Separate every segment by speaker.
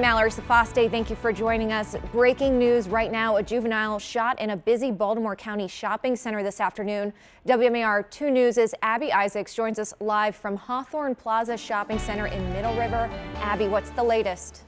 Speaker 1: Mallory Sofastaii, thank you for joining us. Breaking news right now, a juvenile shot in a busy Baltimore County shopping center this afternoon. WMAR 2 News' is Abby Isaacs joins us live from Hawthorne Plaza Shopping Center in Middle River. Abby, what's the latest?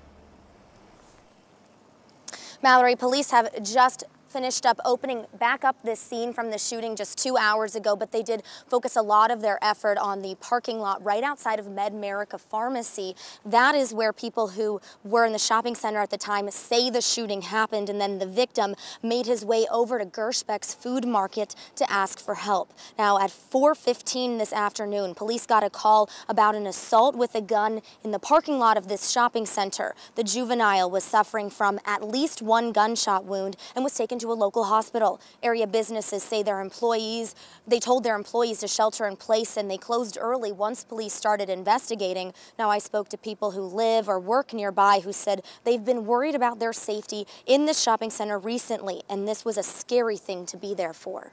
Speaker 2: Mallory, police have just finished up opening back up this scene from the shooting just two hours ago, but they did focus a lot of their effort on the parking lot right outside of MedMerica Pharmacy. That is where people who were in the shopping center at the time say the shooting happened, and then the victim made his way over to Geresbeck's food market to ask for help. Now, at 4.15 this afternoon, police got a call about an assault with a gun in the parking lot of this shopping center. The juvenile was suffering from at least one gunshot wound and was taken to to a local hospital. Area businesses say their employees, they told their employees to shelter in place and they closed early once police started investigating. Now I spoke to people who live or work nearby who said they've been worried about their safety in the shopping center recently and this was a scary thing to be there for.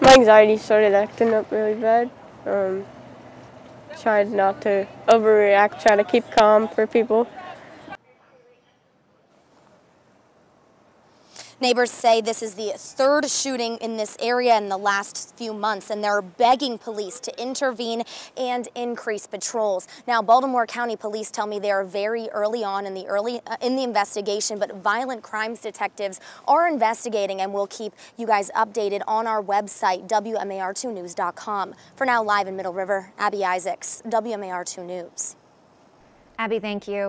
Speaker 3: My anxiety started acting up really bad. Um, tried not to overreact, try to keep calm for people.
Speaker 2: Neighbors say this is the third shooting in this area in the last few months, and they're begging police to intervene and increase patrols. Now, Baltimore County Police tell me they are very early on in the early uh, in the investigation, but violent crimes detectives are investigating, and we'll keep you guys updated on our website, WMAR2News.com. For now, live in Middle River, Abby Isaacs, WMAR2 News.
Speaker 1: Abby, thank you.